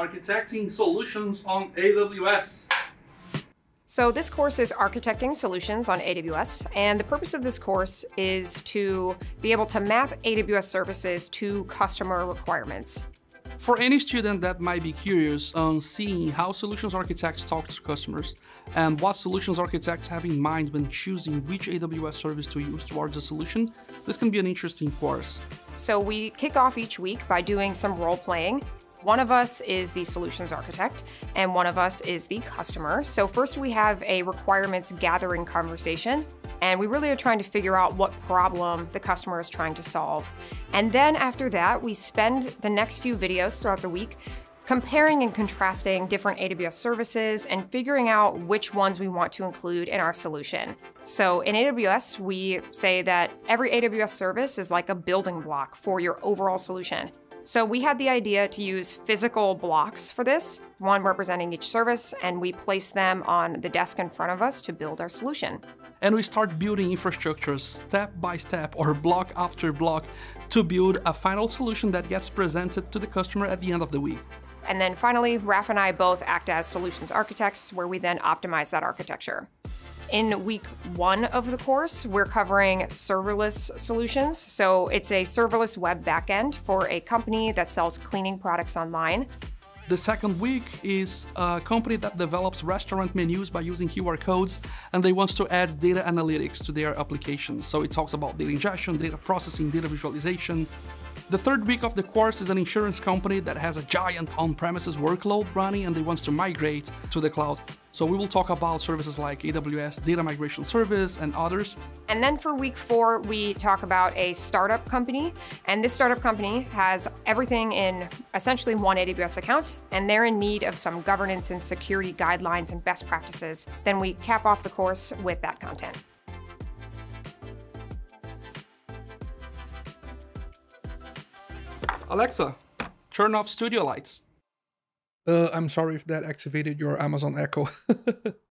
Architecting Solutions on AWS. So this course is Architecting Solutions on AWS, and the purpose of this course is to be able to map AWS services to customer requirements. For any student that might be curious on seeing how solutions architects talk to customers and what solutions architects have in mind when choosing which AWS service to use towards a solution, this can be an interesting course. So we kick off each week by doing some role playing one of us is the solutions architect, and one of us is the customer. So, first we have a requirements gathering conversation, and we really are trying to figure out what problem the customer is trying to solve. And then after that, we spend the next few videos throughout the week comparing and contrasting different AWS services and figuring out which ones we want to include in our solution. So in AWS, we say that every AWS service is like a building block for your overall solution. So we had the idea to use physical blocks for this, one representing each service, and we place them on the desk in front of us to build our solution. And we start building infrastructures step by step or block after block to build a final solution that gets presented to the customer at the end of the week. And then finally, Raf and I both act as solutions architects, where we then optimize that architecture. In week one of the course, we're covering serverless solutions. So it's a serverless web backend for a company that sells cleaning products online. The second week is a company that develops restaurant menus by using QR codes and they want to add data analytics to their application. So it talks about data ingestion, data processing, data visualization. The third week of the course is an insurance company that has a giant on-premises workload running and they want to migrate to the cloud. So we will talk about services like AWS Data Migration Service and others. And then for week four, we talk about a startup company. And this startup company has everything in essentially one AWS account, and they're in need of some governance and security guidelines and best practices. Then we cap off the course with that content. Alexa, turn off studio lights. Uh, I'm sorry if that activated your Amazon Echo.